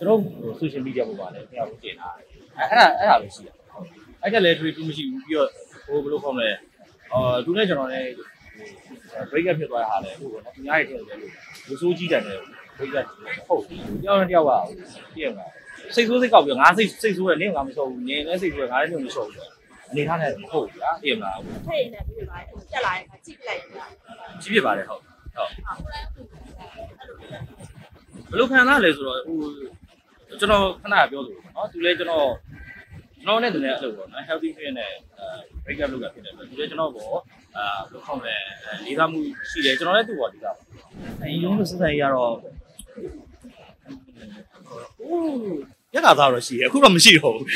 ကျွန်တော် social media ပေါ်မှာလည်းတရားဝင်တင်ထားတယ်အဲ့အဲ့ဒါအဲ့ဒါပဲရှိတာဟုတ်အဲ့ကလည်း trade မရှိဘူးပြီးတော့ဟိုဘယ်လိုခေါ်မလဲအာသူနဲ့ကျွန်တော်နဲ့ break up ဖြစ်သွားတာဟာလည်းဟိုပေါ့နော်သူများရဲ့ထည့်တယ်လို့လူဆိုးကြီးတယ်လည်း break up ဟုတ်တယောက်နဲ့တယောက်ကပြည့်မှာစိတ်ဆိုးစိတ်ကောက်ပြီးငါစိတ်စိတ်ဆိုးတယ်နင်းငါမဆိုးဘူးနင်းလည်းစိတ်ဆိုးတယ်ငါလည်းမဆိုးဘူးအနေထားနဲ့ဟုတ်ဗျာပြည့်မလားထည့်နေပြီးပါတက်လာရင်ကြည့်လိုက်ရင်ကြီးဖြစ်ပါတယ်ဟုတ်ဟုတ်ဟုတ်ကဲ့အဲ့လိုဘယ်လိုခံစားလဲဆိုတော့ဟို ကျွန်တော်ခဏပြောလို့ပေါ့နော်သူလည်းကျွန်တော်ကျွန်တော်နဲ့တူနေအဲ့လိုပေါ့နော် healthy fit နဲ့ break up လုပ်တာဖြစ်တယ်ဆိုတော့သူလည်းကျွန်တော်ပေါ့အာဘယ်လိုခေါ့လဲလေးစားမှုရှိတယ်ကျွန်တော်လည်းသူ့ပေါ်ဒီကအိမ်ရုံးလို့စစရေးရတော့အိုးရတာသားတော့ရှိတယ်အခုတော့မရှိတော့ဘူး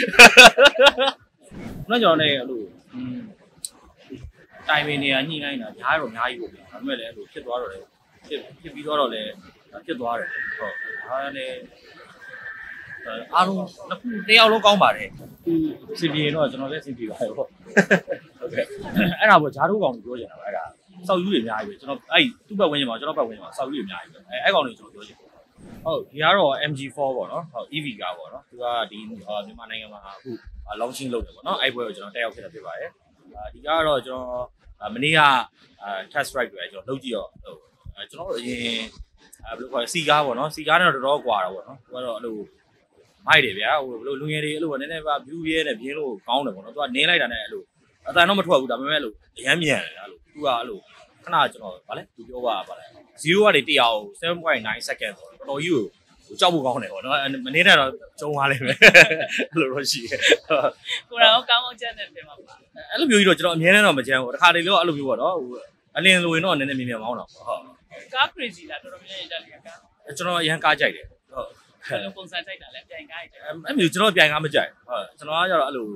နောက်ကျွန်တော်လည်းအဲ့လိုတိုင်ပင်နေရညှိနှိုင်းတာညားတော့အများကြီးပေါ့ဗျာဒါပေမဲ့လည်းအဲ့လိုဖြစ်သွားတော့လည်းဖြစ်ဖြစ်ပြီးတော့လည်းဖြစ်သွားတယ်ဟုတ်ဒါလည်း အားလုံးနှစ်ခုတယောက်လုံးကောင်းပါတယ်သူစီပြေတော့ကျွန်တော်လည်းစီပြေပါတယ်ပေါ့ဟုတ်ကဲ့အဲ့ဒါပေါ့ဂျားတို့ကောင်ပြောချင်တာပါအဲ့ဒါစောက်ယူတွေအများကြီးပဲကျွန်တော်အဲ့သူ့ဘက်ဝင်းကျင်မှာကျွန်တော်ဘက်ဝင်းကျင်မှာစောက်ယူတွေအများကြီးပဲအဲ့အဲ့ကောင်တွေကျွန်တော်ပြောချင်တယ်ဟုတ်ဒီကတော့ MG4 ပေါ့နော်ဟုတ် EV ကားပေါ့နော်သူကဒီမြန်မာနိုင်ငံမှာအခု launching လုပ်တယ်ပေါ့နော်အဲ့ဘွဲကိုကျွန်တော်တက်ရောက်ဖြစ်တာဖြစ်ပါတယ်ဒီကားကတော့ကျွန်တော်မနေ့က test ride တွေကျွန်တော်လုပ်ကြည့်တော့ဟိုကျွန်တော်တို့အရင်အဲဘယ်လိုခေါ်စီကားပေါ့နော်စီကားနဲ့တော့တော်တော်ကွာတာပေါ့နော်သူကတော့အဲ့လို မိုက်တယ်ဗျာဟိုဘယ်လိုလူငယ်တွေအဲ့လိုနည်းနည်းပါ view ရဲနဲ့ပြင်းလို့ကောင်းတယ်ပေါ့နော်သူကနင်းလိုက်တာနဲ့အဲ့လိုအတန်တော့မထွက်ဘူးဒါပေမဲ့အဲ့လိုအရမ်းမြန်တယ်အဲ့လိုသူကအဲ့လိုခဏကျွန်တော်ဗာလဲသူပြောပါဗာလဲ0ကနေ100ကို7.9 second ဆိုတော့တော်တော်ကြီးကိုကြောက်ဖို့ကောင်းတယ်ပေါ့နော်မနေ့ကတော့ကျုံသွားလိမ့်မယ်အဲ့လိုတော့ရှိတယ်ကိုရောကောင်းအောင်ချက်နေတယ်မှာပါအဲ့လိုမျိုးကြီးတော့ကျွန်တော်အမြဲတမ်းတော့မကြမ်းဘူးတခါတလေတော့အဲ့လိုမျိုးပေါ့နော်ဟိုအလင်းလိုရင်တော့နည်းနည်းမြင်မြင်မောင်းတာပေါ့ဟုတ်ကား crazy လားတော်တော်များများတက်တယ်ကားကျွန်တော်အရန်ကားကြိုက်တယ်ဟုတ် ဘယ်လိုပုံစံကြိုက်တာလဲပြန်ကားကြိုက်အဲ့မျိုးကျွန်တော်ပြန်ကားမကြိုက်ဟုတ်ကျွန်တော်ကကြတော့အဲ့လို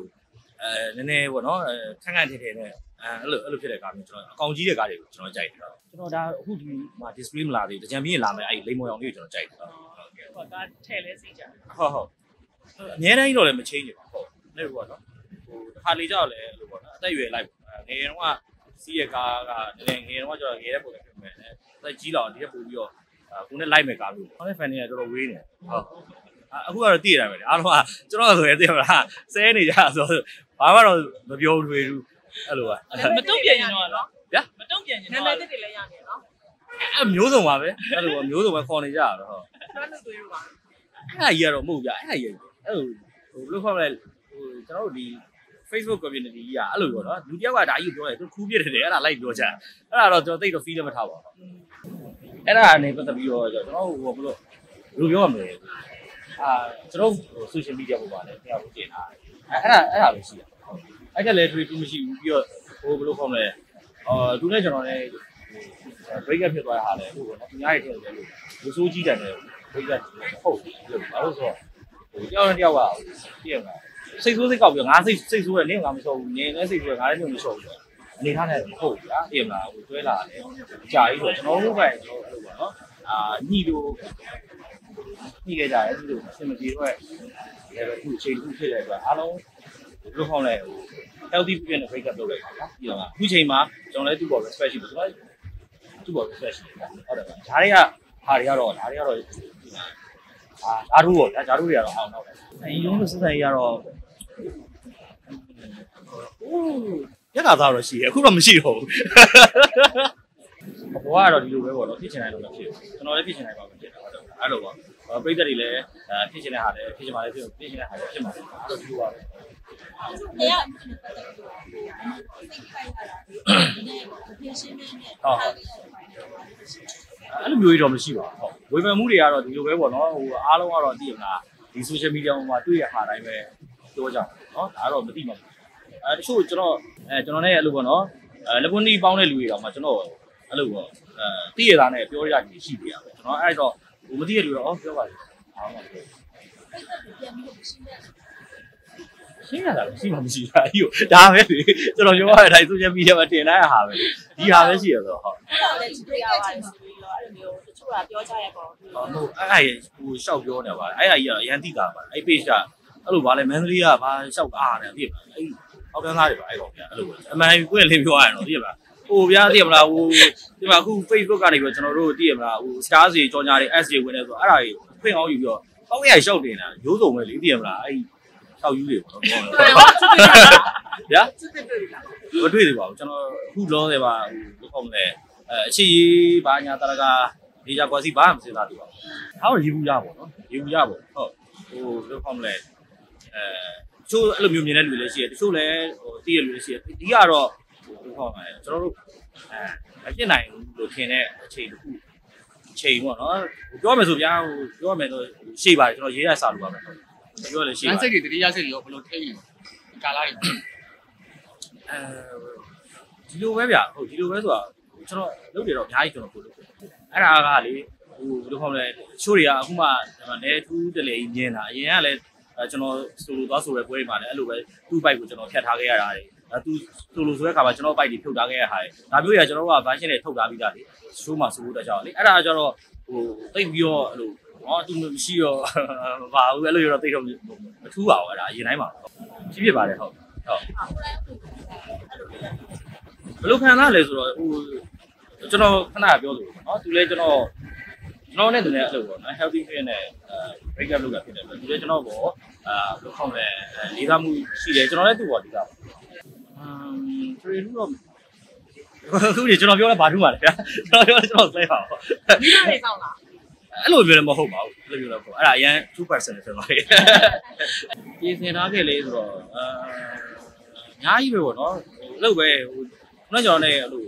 အဲနည်းနည်းပေါ့နော်အဲခန့်ခန့်ထည်ထည်နဲ့အဲအဲ့လိုအဲ့လိုဖြစ်တဲ့ကားမျိုးကျွန်တော်အကောင်ကြီးတဲ့ကားတွေကိုကျွန်တော်ကြိုက်တယ်ကျွန်တော်ဒါအခုဒီမှာ display မလာသေးဘူးတကြံပြီးရင်လာမယ်အဲ့လိမ္မော်ရောင်လေးကိုကျွန်တော်ကြိုက်တယ်ဟုတ်ဟောကားထဲလဲစိတ်ကြဟုတ်ဟုတ်အများတိုင်းတော့လည်းမချင်းနေပါဟုတ်လည်းပေါ့နော်ဟိုတစ်ခါလေကြောက်လည်းအဲ့လိုပေါ့နော်အသက်ရွယ်လိုက်ပေါ့ငယ်တုန်းကစီးရကားကနည်းနည်းငယ်တုန်းကကျတော့ငယ်တဲ့ပုံစံဖြစ်မယ်နဲ့အသက်ကြီးလာတော့ဒီကပို့ပြီးတော့ အခုနဲ့လိုက်မယ်ကားလို့ဟောတဲ့ fan တွေကတော်တော်ဝေးနေဟုတ်အခုကတော့တည်ရတယ်ပဲအားလုံးကကျွန်တော်ဆိုရင်သိရမလားဆဲနေကြဆိုဘာမှတော့မပြောဘူးတွေဘူးအဲ့လိုပါမတုံ့ပြန်ရင်တော့နော်ဗျာမတုံ့ပြန်ရင်နာတော့မည်တစ်တွေလည်းရနေနော်အဲ့မျိုးစုံပါပဲအဲ့လိုမျိုးစုံပဲခေါ်နေကြတာတော့ဟုတ်တွန်းလို့တွေးလို့ပါအဲ့ဒါကြီးကတော့မဟုတ်ဗျအဲ့ဒါကြီးအဲ့လိုဟိုဘယ်လိုခေါ်မလဲဟိုကျွန်တော်တို့ဒီ Facebook community ကြီးကအဲ့လိုပေါ့နော်လူတယောက်ကဒါကြီးပြောတယ်သူခူးပြစ်တယ်အဲ့ဒါလိုက်ပြောကြအဲ့ဒါတော့ကျွန်တော်သိတော့ feel မထားပါဘူး အဲ့ဒါအနေပတ်သက်ပြီးတော့ကျွန်တော်ဟိုဘယ်လိုဘယ်လိုပြောရမလဲအာကျွန်တော် social media ပေါ်မှာလည်းတရားဝင်တင်ထားတယ်အဲ့ဒါအဲ့ဒါပဲရှိတာအဲ့ကလည်း trade မရှိဘူးပြီးတော့ဟိုဘယ်လိုခေါ်မလဲအာသူနဲ့ကျွန်တော်နဲ့ break up ဖြစ်သွားတာဟာလည်းဟိုပေါ့နော်သူများရဲ့ထည့်တယ်လို့လူဆိုးကြီးတယ်လည်း break up ဟုတ်တယ်လို့ဘာလို့ဆိုတော့ဟိုတယောက်နဲ့တယောက်ကပြည့်မှာစိတ်ဆိုးစိတ်ကောက်ပြီးငါစိတ်စိတ်ဆိုးတယ်နင်းငါမဆိုးဘူးနင်းလည်းစိတ်ဆိုးတယ်ငါလည်းမဆိုးဘူး အနေထားနဲ့ဟုတ်ဗျာပြည့်မလားဟိုတွဲလာတယ်ကြာကြီးဆိုကျွန်တော်တို့ပဲကျွန်တော်အဲ့လိုပေါ့နော်အာညှိလို့ညှိခဲ့ကြတယ်ဒီလိုအဆင်မပြေတော့လည်းပဲသူ့အချိန်တစ်ခုဖြစ်တဲ့အတွက်အားလုံးဘယ်လိုခေါ်လဲဟို healthy ဖြစ်တဲ့ break up လုပ်လိုက်ပါနော်ပြီးတော့အခုချိန်မှာကျွန်တော်လည်းသူ့ပေါ် respect ရှိတယ်ကျွန်တော်သူ့ပေါ် respect ရှိတယ်ဟုတ်တယ်ဗျာဓာတ်တွေကဟာတွေကတော့ဓာတ်တွေကတော့အာဓာတ်တို့ပေါ့ဓာတ်တို့တွေကတော့အောင်တော့တယ်အဲရုံးလို့စစရတော့ ရက်ကစားတော့ရှိတယ်အခုတော့မရှိတော့ဘူးဘဝကတော့ဒီလိုပဲပေါ့နော်ဖြစ်ချင်တယ်လို့လည်းဖြစ်ကျွန်တော်လည်းဖြစ်ချင်တယ်ပါပဲဖြစ်တာဟုတ်တယ်အဲ့လိုပေါ့ပြိတ္တတွေလည်းအဲဖြစ်ချင်တဲ့ဟာလည်းဖြစ်ချင်ပါလေဖြစ်ဖြစ်ချင်တဲ့ဟာလည်းဖြစ်မှာအဲ့လိုဒီလိုပါပဲနေရာအဖြစ်နဲ့ပတ်သက်ပြီးတော့စိတ်ခိုက်ရတာဒီနေ့ဖြည့်ရှင်းနေနဲ့ထားပြီးတော့အဲ့လိုမျိုးကြီးတော့မရှိပါဘူးဟုတ်ဝေဖန်မှုတွေကတော့ဒီလိုပဲပေါ့နော်ဟိုအားလုံးကတော့သိရမလားဒီ social media ပေါ်မှာတွေ့ရဟာတိုင်းပဲပြောကြတယ်နော်ဒါကတော့မသိမှာဘူး အဲတချို့ကျွန်တော်အဲကျွန်တော်နဲ့အဲ့လိုပေါ့နော်အဲလက်ပွန်နီပေါင်းတဲ့လူတွေတော့မှကျွန်တော်အဲ့လိုပေါ့အဲသိရတာနဲ့ပြောရတာရှိသေးတာပဲကျွန်တော်အဲ့တော့ဟိုမသိရလူတော့ဩပြောပါလေအားမပြောပြန်ပြီးတော့ရှင်းနေရှင်းရတာရှိမှမရှိတာအီးဒါပဲလေကျွန်တော်ပြောရတဲ့အတိုင်း social media မှာတင်ထားရဟာပဲဒီဟာပဲရှိရဆိုတော့ဟုတ်အဲ့ဒါလည်းကြည့်ရပါတယ်ဆိုပြီးတော့အဲ့လိုမျိုးတချို့ကပြောကြရပေါ့ဟိုအဲ့အဲ့ဟိုရှောက်ပြောနေပါအဲ့အကြီးကတော့အရန်တိတာပါအဲ့ page က အဲ့လိုဗာလဲမန္တလေးကဘာရှောက်အားတယ်သိပါအဲ့အောက်တန်းသားတွေပါအဲ့ကောင်ဗျာအဲ့လိုအမှန်ကိုယ်လေးပြောရရင်တော့သိပါဟိုဗျာသိမလားဟိုဒီမှာအခု Facebook ကနေပြီးတော့ကျွန်တော်တို့သိရမလားဟို star စီကြောညာတွေ S တွေဝင်နေဆိုအဲ့ဒါကြီးဖွင့်အောင်ယူပြီးတော့ပေါက်ရရှောက်တင်တာရိုးစုံပဲလေသိရမလားအဲ့ရှောက်ယူတွေပေါ့နော်ဗျာစစ်စစ်တွေ့ပြီလားမတွေ့သေးပါဘူးကျွန်တော်အခုလောတယ်ပါဟိုဘယ်ခေါမလဲအဲအချီရေးဘာညာတရကနေကြကွာစီဘာမှမစင်သားသေးပါဘူး။ဟာရေဘူးရပါတော့နော်ရေဘူးရပါဟုတ်ဟိုဘယ်ခေါမလဲ အဲချို့အဲ့လိုမျိုးမြင်တဲ့လူတွေလည်းရှိတယ်တချို့လည်းဟိုတည့်ရလူတွေရှိတယ်ဒီကတော့ဟိုဘယ်ခေါမလဲကျွန်တော်တို့အဲမဖြစ်နိုင်ဘူးလို့ထင်တဲ့အခြေတစ်ခုချိန်ပေါ့နော်ပြောမယ်ဆိုဗျာဟိုပြောမယ်ဆိုရှေ့ပါတယ်ကျွန်တော်ရေးရစာလို့ပါပဲပြောလည်းရှေ့လပါမ်းစိတ်တွေတတိယစိတ်တွေရောဘယ်လိုထိနေလဲဒီကာလာတွေအဲဒီလိုပဲဗျဟုတ်ဒီလိုပဲဆိုတာကျွန်တော်လုပ်တယ်တော့အများကြီးကျွန်တော်ပို့လုပ်တယ်အဲ့ဒါကလေဟိုဘယ်လိုခေါမလဲရှိုးတွေကအခုမှနဲထူးတလေကြီးမြင်တာအရင်ကလည်း ကျွန်တော်ဆိုလိုသွားဆိုရဲပွဲတွေမှာလည်းအဲ့လိုပဲသူ့ဘိုက်ကိုကျွန်တော်ဖြတ်ထားခဲ့ရတာတွေအဲသူဆိုလိုဆိုတဲ့ခါမှာကျွန်တော်ဘိုက်တွေဖြုတ်ထားခဲ့ရတာတွေဒါမျိုးတွေကကျွန်တော်က version တွေထုတ်ထားပြီးသားလေရှိုးမှာဆိုလို့တကြောင်လေအဲ့ဒါကကျတော့ဟိုတိတ်ပြီးတော့အဲ့လိုဟောသူမရှိတော့မပါဘူးအဲ့လိုရတော့တိတ်တော့မထူးပါဘူးအဲ့ဒါအရင်တိုင်းပါဖြစ်ဖြစ်ပါတယ်ဟုတ်ဟုတ် ဘယ်လိုခံစားလဲဆိုတော့ဟိုကျွန်တော်ခဏပြောလို့เนาะသူလည်းကျွန်တော် ကျွန်တော်နဲ့သူလည်းအဲ့လိုပေါ့နော် healthy fit နဲ့အဲ break up လုပ်တာဖြစ်တယ်သူလည်းကျွန်တော်ပေါ့အာဘယ်လိုခေါမလဲလေးသားမှုရှိတယ်ကျွန်တော်လည်းသူ့ပေါ့ဒီကပါအမ်ထရီလူတော့ခုဒီကျွန်တော်ပြောလဲဘာထူးပါလဲဗျာကျွန်တော်ပြောကျွန်တော်ဆဲပါပေါ့မိသားတွေဆောင်လားအဲ့လိုပြောလည်းမဟုတ်ပါဘူးအဲ့လိုပြောလည်းပေါ့အဲ့ဒါအရင်2%ဖြစ်သွားတယ်ပြင်ဆင်ထားခဲ့လေဆိုတော့အာအများကြီးပဲပေါ့နော်ဟိုလောက်ပဲဟိုခုနကကျွန်တော်လည်းအဲ့လိုอืม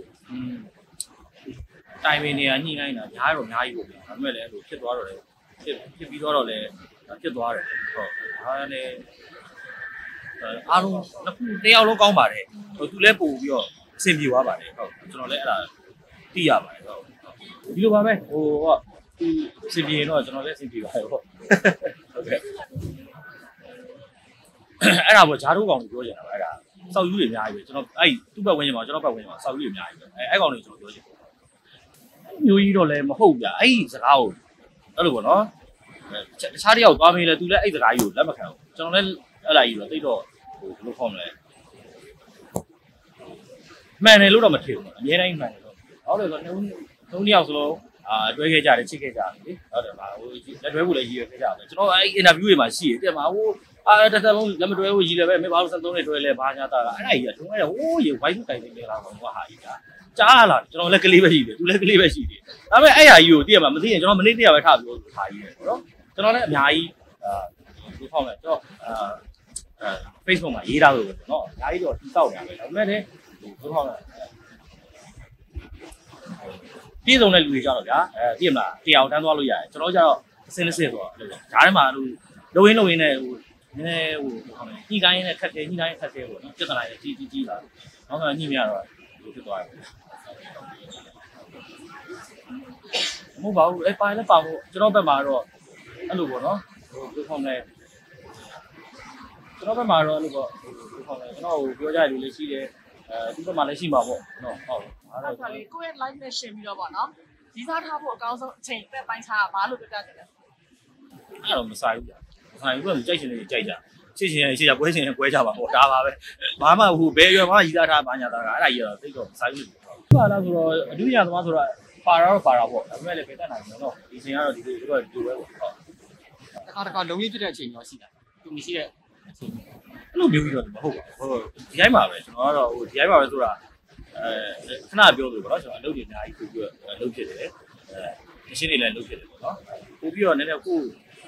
တိုင်ပင်နေရညှိနှိုင်းတာများတော့အများကြီးပေါ့ဗျာဒါပေမဲ့လည်းအဲ့လိုဖြစ်သွားတော့လေဖြစ်ဖြစ်ပြီးတော့လည်းဖြစ်သွားတယ်ဟုတ်ဒါလည်းအားလုံးနှစ်ခုတယောက်လုံးကောင်းပါတယ်ဟိုသူလည်းပို့ပြီးတော့အဆင်ပြေသွားပါတယ်ဟုတ်ကျွန်တော်လည်းအဲ့ဒါသိရပါတယ်ဟုတ်ဒီလိုပါပဲဟိုကသူအဆင်ပြေရင်တော့ကျွန်တော်လည်းအဆင်ပြေပါတယ်ဟုတ်ဟုတ်ကဲ့အဲ့ဒါပေါ့ဂျားတို့ကောင်ကိုပြောချင်တာပါအဲ့ဒါစောက်ယူတွေအများကြီးပဲကျွန်တော်အဲ့သူ့ဘက်ဝင်ချင်ပါကျွန်တော်ဘက်ဝင်ချင်ပါစောက်ယူတွေအများကြီးပဲအဲ့အဲ့ကောင်တွေကျွန်တော်ပြောချင်တယ် မျိုးကြီးတော့လည်းမဟုတ်ဗျအဲ့ဒီစကားကိုအဲ့လိုပေါ့နော်တခြားတယောက်သွားမင်းလဲသူလည်းအဲ့စကားကြီးကိုလက်မခံဘူးကျွန်တော်လည်းအဲ့ဒါကြီးတော့တိတ်တော့ဟိုဘယ်လိုခေါ်မလဲမှန်တယ်လို့တော့မထင်ဘူးအများတိုင်းမှန်တယ်လို့ဟုတ်တယ်ဆိုတော့နှုံးနှုံးတယောက်စလုံးအာတွဲခဲ့ကြတယ်ချစ်ခဲ့ကြတယ်လေဟုတ်တယ်ပါဟိုလက်တွဲဖို့လည်းရည်ရွယ်ခဲ့ကြတယ်ကျွန်တော်အဲ့ interview တွေမှာရှိတယ်တဲ့မှာဟိုအာတစ်သက်လုံးလက်မတွဲဖို့ရည်တယ်ပဲမင်းဘာလို့73နဲ့တွဲလဲဘာညာတာအဲ့ဒါကြီးကတွဲရဟိုးရေဝိုင်းတိုင်နေလာတော့ဟာကြီးက ကြားရလားကျွန်တော်လည်းကလေးပဲရှိတယ်သူလည်းကလေးပဲရှိတယ်ဒါပေမဲ့အဲ့ဟာကြီးကိုသိရမှာမသိရင်ကျွန်တော်မနေ့တရပဲထားပြောလို့ထားကြီးတယ်ပေါ့နော်ကျွန်တော်လည်းအများကြီးအာဒီဖောက်လဲကျွန်တော်အာ Facebook မှာရေးထားလို့ပေါ့နော်အများကြီးတော့တီးတောက်နေတာပဲဒါပေမဲ့လည်းဒီဖောက်လဲပြည်စုံတဲ့လူတွေကြတော့ဗျာအဲသိရမလားတရားအောင်တန်းသွားလို့ရတယ်ကျွန်တော်ကြတော့အစင်းတစ်စစ်ဆိုတော့ဒါထဲမှာလူလုံရင်းလုံရင်းနဲ့ဟိုနည်းနည်းဟိုဟိုညှိကိုင်းနဲ့ခက်တယ်ညှိကိုင်းခက်တယ်ပေါ့နော်ပြဿနာကြီးကြီးကြီးလာနောက်ဆိုညှိမရတော့ လိုဖြစ်သွားတယ်မဟုတ်ပါဘူးအဲပိုင်းလည်းပါဖို့ကျွန်တော်ဘက်မှာတော့အဲ့လိုပေါ့နော်ဟိုဘယ်လိုခေါမလဲကျွန်တော်ဘက်မှာတော့အဲ့လိုပေါ့ဟိုခေါမလဲကျွန်တော်ဟိုပြောကြရလို့လည်းရှိတယ်အဲသူ့ဘက်မှာလည်းရှိမှာပေါ့နော်ဟုတ်အဲ့အဲ့တော့ဒါလေးကိုယ့်ရဲ့ live နဲ့ရှင်ပြီးတော့ပေါ့နော်ဒီစားထားဖို့အကောင်းဆုံးအချိန်သက်ပိုင်းခြားတာဘာလို့ပြပြတယ်လဲအဲ့တော့မဆိုင်ဘူးကြာမဆိုင်ဘူးကကြိုက်ရှင်နေကြိုက်ကြချစ် ရှင်ရင်ချစ်ကြပွဲရှင်ရင်ပွဲကြပါပေါ့ဒါပါပဲဘာမှဟိုဘယ်ရွယ်မှရည်သားထားဘာညာသားတာအဲ့ဒါကြီးတော့သိတော့မဆိုင်ဘူးဟုတ်ပါလားဆိုတော့အဒုညသမားဆိုတော့ပါတော့ပါတာပေါ့ဒါပေမဲ့လည်းပြတတ်နိုင်တယ်နော်ဒီရှင်ကတော့ဒီလိုဒီလိုဒီလိုပဲပေါ့ဟုတ်တခါတခါလုံးကြီးဖြစ်တဲ့အချိန်ရောရှိတာသူမရှိတဲ့အချိန်အဲ့လိုမျိုးကြီးတော့မဟုတ်ပါဘူးဟုတ်ဒီတိုင်းပါပဲကျွန်တော်ကတော့ဟိုဒီတိုင်းပါပဲဆိုတာအဲခဏပြောလို့ပေါ့နော်ကျွန်တော်အလုပ်တွေအများကြီးပို့ပြီးတော့လုပ်ဖြစ်တယ်အဲရှင်းနေလည်းလုပ်ဖြစ်တယ်ပေါ့နော်ပို့ပြီးတော့နည်းနည်းကို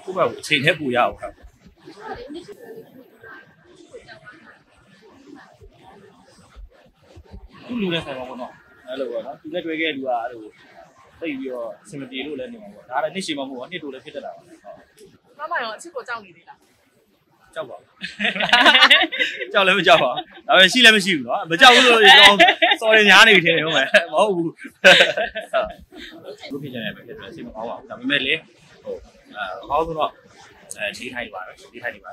ကိုယ့်ဘက်ကိုအချိန်နဲ့ပူရအောင်ဟုတ် သူ့လူနဲ့ဆိုင်ပါပေါ့နော်အဲ့လိုပေါ့နော်သူနဲ့တွေ့ခဲ့တဲ့လူကအဲ့လိုသိပြီးတော့အဆင်မပြေလို့လည်းနေမှာပေါ့ဒါလည်းနှစ်ရှည်မှမဟုတ်ဘူးနှစ်တိုလည်းဖြစ်တတ်တာပါဟုတ် မမရောအချစ်ကိုကြောက်နေသေးလား ကြောက်ပါဘူးကြောက်လည်းမကြောက်ပါဘူးဒါပေမဲ့ရှိလည်းမရှိဘူးเนาะမကြောက်ဘူးလို့ကျွန်တော် sorry ညားနေပြီထင်တယ်ဟုတ်မယ်မဟုတ်ဘူးဟုတ်ဖြစ်နေတယ်ပဲဖြစ်တယ်စိတ်မကောင်းပါဘူးဒါပေမဲ့လေဟိုအဲဟောဆိုတော့ အဲဒေးထိုင်ပါပဲဒေးထိုင်ပါ